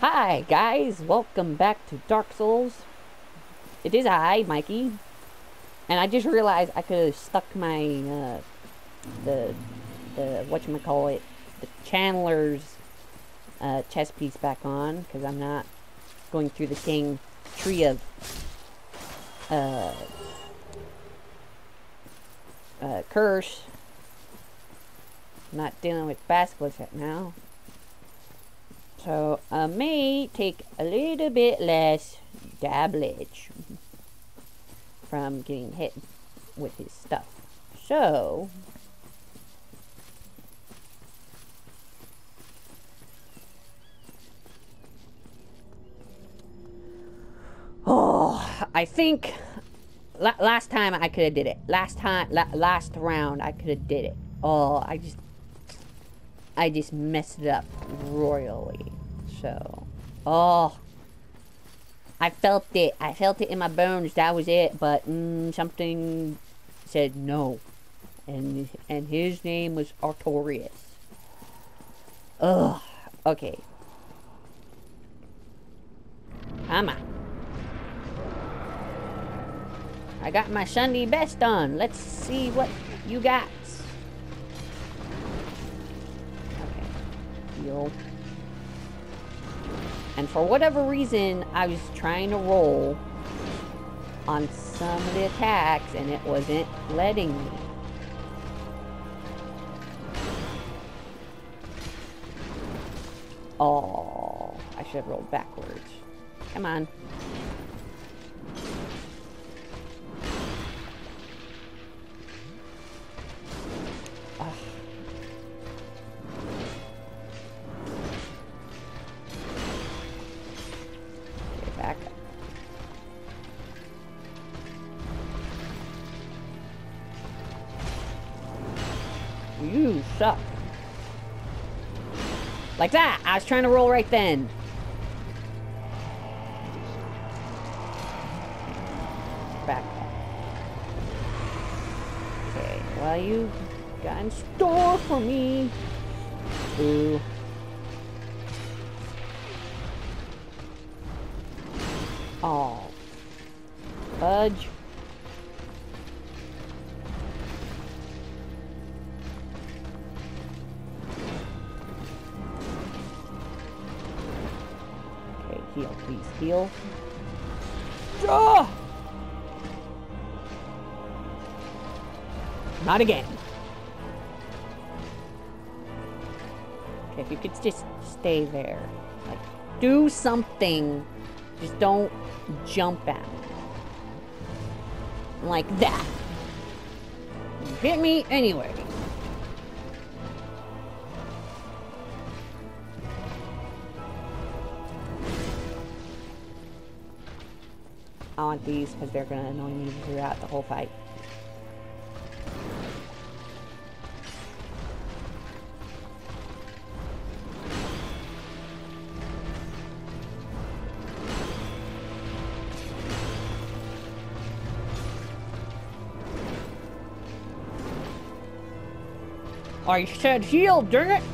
Hi guys, welcome back to Dark Souls. It is I, Mikey, and I just realized I could have stuck my uh, the the what you call it, the Chandler's uh, chest piece back on because I'm not going through the same tree of uh, uh, curse. I'm not dealing with basilisks right now. So uh, I may take a little bit less damage from getting hit with his stuff. So Oh, I think la last time I could have did it. Last time, la last round I could have did it. Oh, I just I just messed it up royally. So, oh, I felt it. I felt it in my bones. That was it. But mm, something said no, and and his name was Artorias. Ugh. Okay. Come on. I got my Sunday best on. Let's see what you got. Heal. And for whatever reason, I was trying to roll on some of the attacks and it wasn't letting me. Oh, I should have rolled backwards. Come on. Suck. Like that! I was trying to roll right then. Back. Okay, well you got in store for me. Ooh. Oh. Fudge. Heal. Ah! Not again. Okay, if you could just stay there. Like, do something. Just don't jump at me. Like that. Hit me anyway. I want these because they're going to annoy me throughout the whole fight. I said heal, dang it!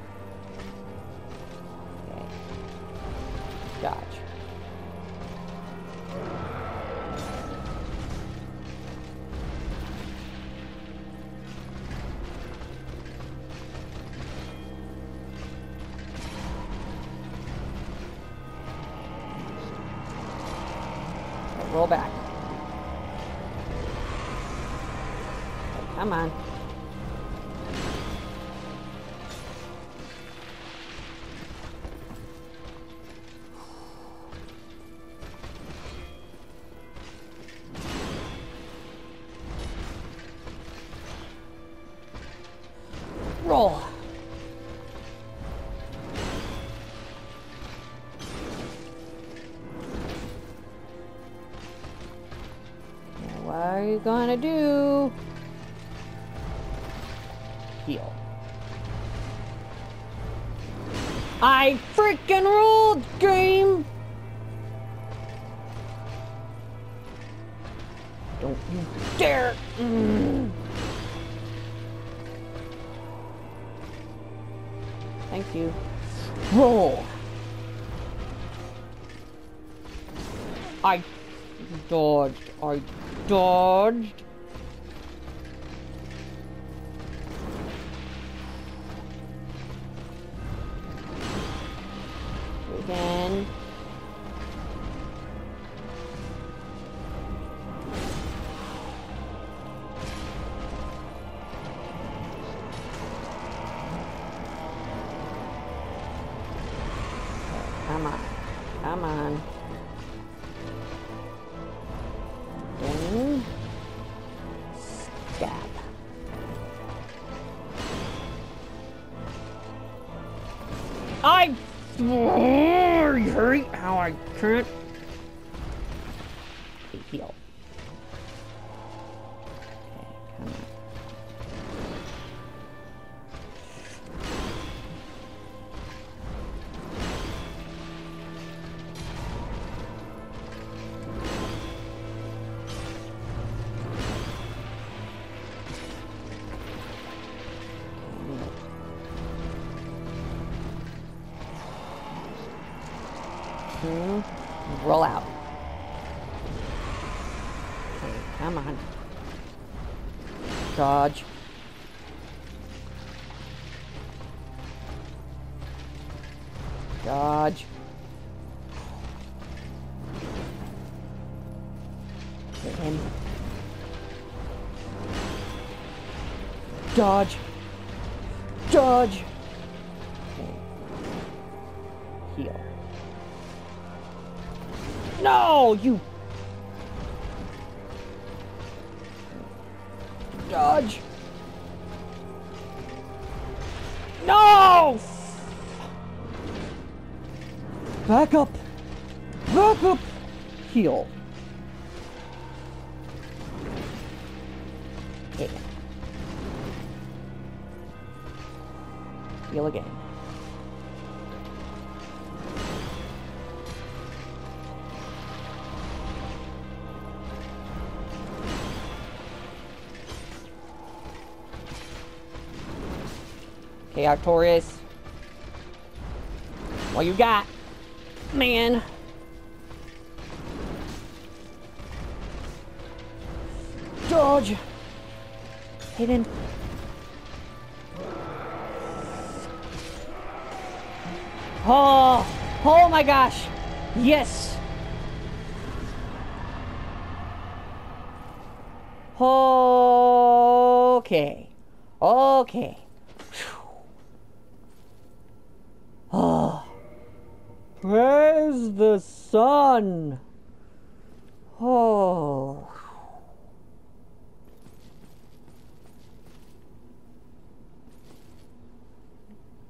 Roll back. Come on. Are you gonna do? Heal. I freaking ruled, game! Don't you dare! Mm. Thank you. Roll! I dodged. I dodged. Again. Come on. Come on. Hurry! Roll out. Okay, come on. Dodge. Dodge. Hit him. Dodge. Dodge. Okay. Heal. No, you. Dodge. No! Back up. Back up. Heal. Heal again. Okay, Artorias. What you got? Man. Dodge. Hit him. Oh, oh my gosh. Yes. Okay. Okay. Oh. Praise the sun. Oh.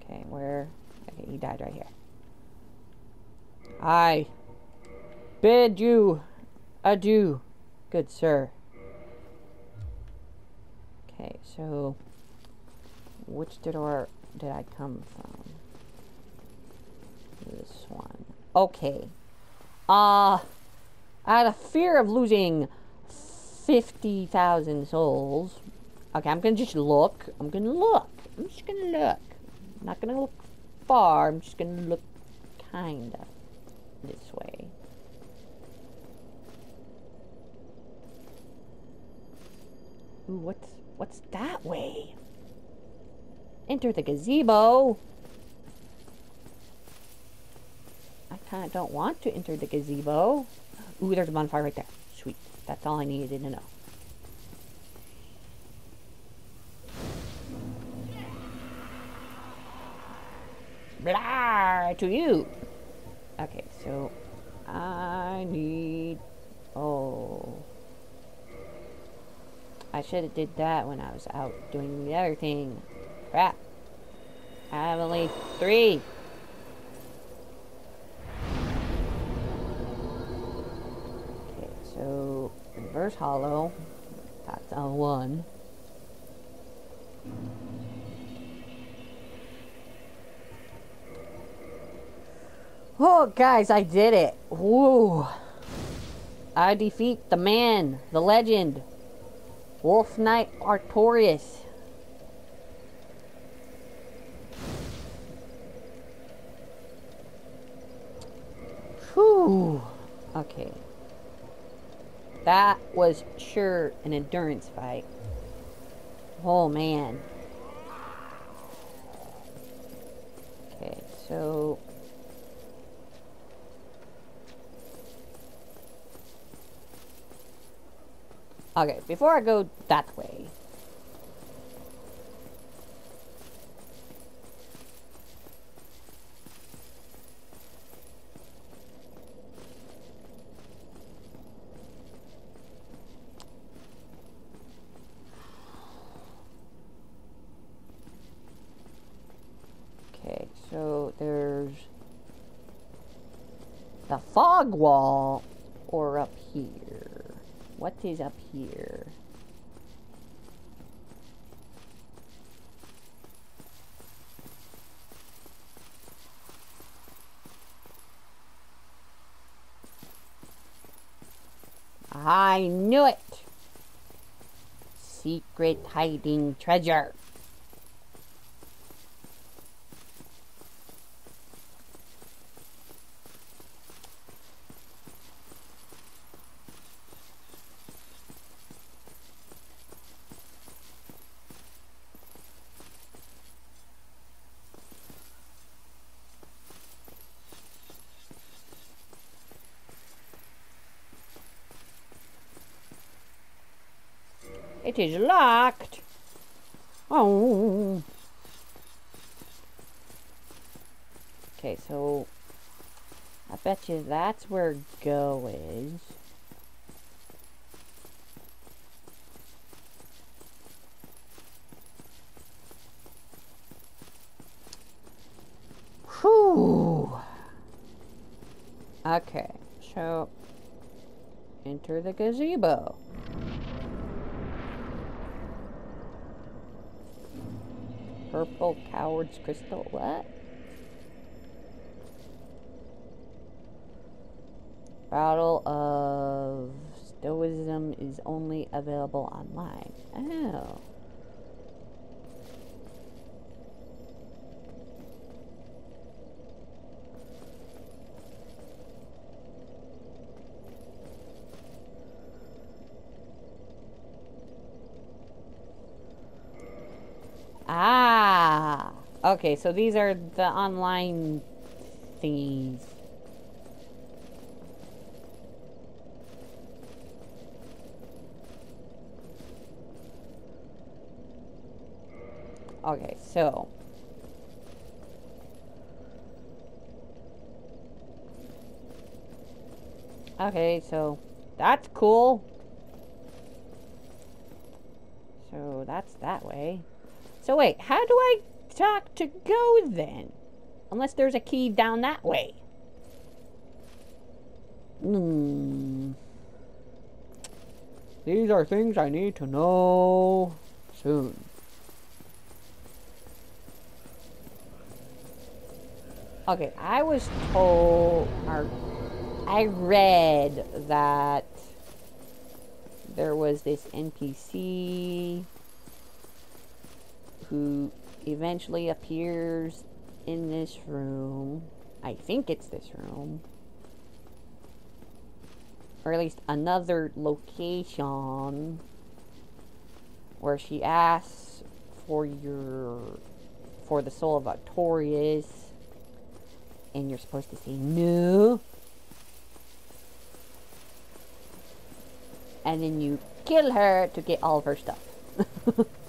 Okay, where? Okay, he died right here. I bid you adieu, good sir. Okay, so which door did I come from? This one. Okay. Uh, out of fear of losing 50,000 souls. Okay, I'm gonna just look. I'm gonna look. I'm just gonna look. I'm not gonna look far. I'm just gonna look kinda this way. Ooh, what's what's that way? Enter the gazebo. I kind of don't want to enter the gazebo. Ooh, there's a bonfire right there. Sweet. That's all I needed to know. Blah to you. Okay, so I need. Oh, I should have did that when I was out doing the other thing. Crap. I have only three. Hollow. That's a one. Oh, guys, I did it. Woo. I defeat the man, the legend, Wolf Knight Artorias. Whew. Okay. That was sure an endurance fight. Oh man. Okay, so Okay, before I go that way. Okay, so there's the fog wall or up here. What is up here? I knew it! Secret hiding treasure. It is locked. Oh. Okay, so I bet you that's where Gough is. Whew. Okay, so enter the gazebo. Purple coward's crystal. What? Battle of Stoicism is only available online. Oh. Okay, so these are the online thingies. Okay, so Okay, so that's cool. So that's that way. So wait, how do I talk to Gough then? Unless there's a key down that way. Hmm. These are things I need to know soon. Okay, I was told, or I read that there was this NPC who eventually appears in this room. I think it's this room. Or at least another location where she asks for your for the soul of Artorias and you're supposed to say no and then you kill her to get all of her stuff